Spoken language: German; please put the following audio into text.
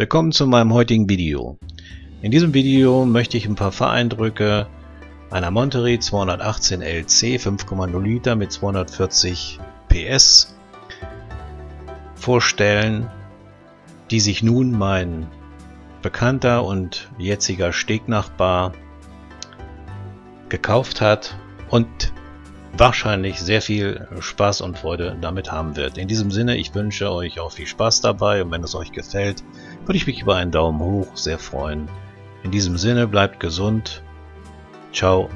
Willkommen zu meinem heutigen Video. In diesem Video möchte ich ein paar Fahreindrücke einer Monterey 218 LC 5,0 Liter mit 240 PS vorstellen, die sich nun mein bekannter und jetziger Stegnachbar gekauft hat und wahrscheinlich sehr viel Spaß und Freude damit haben wird. In diesem Sinne, ich wünsche euch auch viel Spaß dabei und wenn es euch gefällt, würde ich mich über einen Daumen hoch sehr freuen. In diesem Sinne, bleibt gesund. Ciao,